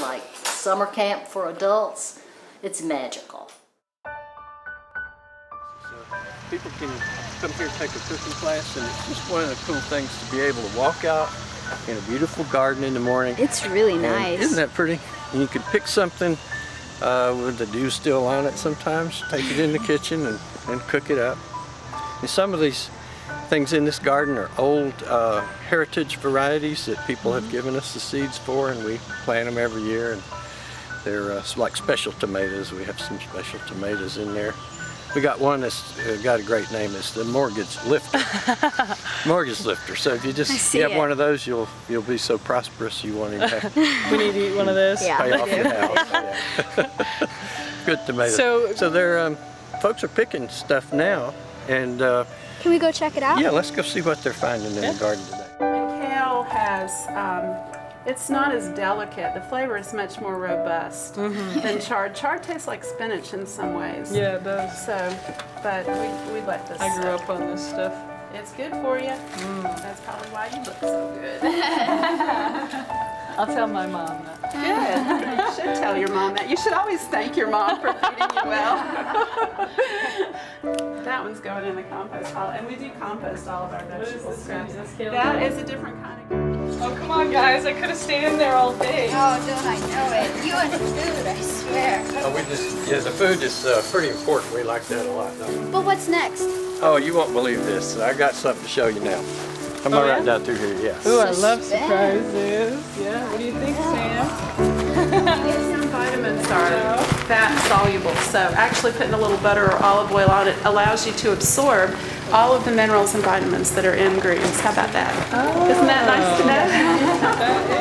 like summer camp for adults. It's magical. People can come here and take a cooking class, and it's just one of the cool things to be able to walk out in a beautiful garden in the morning. It's really And nice. Isn't that pretty? And you can pick something uh, with the dew still on it sometimes, take it in the kitchen and, and cook it up. And some of these things in this garden are old uh, heritage varieties that people have given us the seeds for and we plant them every year and they're uh, like special tomatoes. We have some special tomatoes in there. We got one that's uh, got a great name. It's the mortgage lifter. mortgage lifter. So if you just you have it. one of those, you'll you'll be so prosperous you won't even have We need to eat one of those. Yeah. pay off your house. Yeah. Good tomatoes. So- so they're um, folks are picking stuff now, and uh, Can we go check it out? yeah, let's go see what they're finding in the garden today. And kale has, um, it's not as delicate. The flavor is much more robust than chard. Chard tastes like spinach in some ways. Yeah, it does. So, but we, we let this. I grew sit. up on this stuff. It's good for you. That's probably why you look so good. I'll tell my mom that. Good. You should tell your mom that. You should always thank your mom for feeding you well. that one's going in the compost pile, and we do compost all of our vegetable this scraps. Is this kale That kale? is a different kind of. Oh, come on, guys. I could have stayed in there all day. Oh, don't I know it? You and food, I swear. Oh, we just yeah, the food is uh, pretty important. We like that a lot. Though. But what's next? Oh, you won't believe this. I got something to show you now. Come on Oh, yeah? right down through here. Yes. Ooh, I love surprises. Yeah, what do you think, Sam? Some vitamins are fat soluble, so actually putting a little butter or olive oil on it allows you to absorb all of the minerals and vitamins that are in greens. How about that? Isn't that nice to know? That